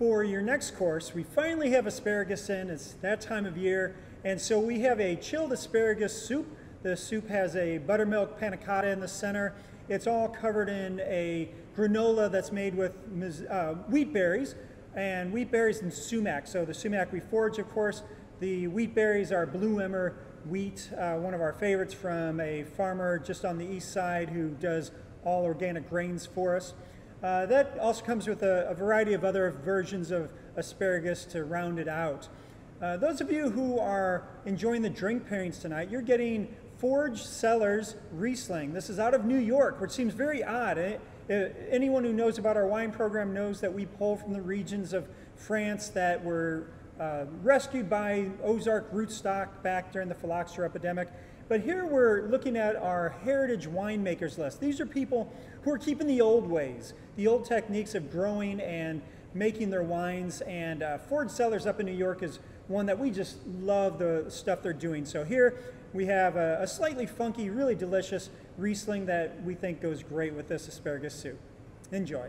for your next course, we finally have asparagus in. It's that time of year. And so we have a chilled asparagus soup. The soup has a buttermilk panna cotta in the center. It's all covered in a granola that's made with uh, wheat berries and wheat berries and sumac. So the sumac we forage, of course. The wheat berries are blue emmer wheat, uh, one of our favorites from a farmer just on the east side who does all organic grains for us. Uh, that also comes with a, a, variety of other versions of asparagus to round it out. Uh, those of you who are enjoying the drink pairings tonight, you're getting Forge Cellars Riesling. This is out of New York, which seems very odd. Eh? Uh, anyone who knows about our wine program knows that we pull from the regions of France that were uh, rescued by Ozark rootstock back during the phylloxera epidemic. But here we're looking at our heritage winemakers list. These are people who are keeping the old ways, the old techniques of growing and making their wines. And uh, Forge Cellars up in New York is one that we just love the stuff they're doing. So here we have a, a slightly funky, really delicious Riesling that we think goes great with this asparagus soup. Enjoy.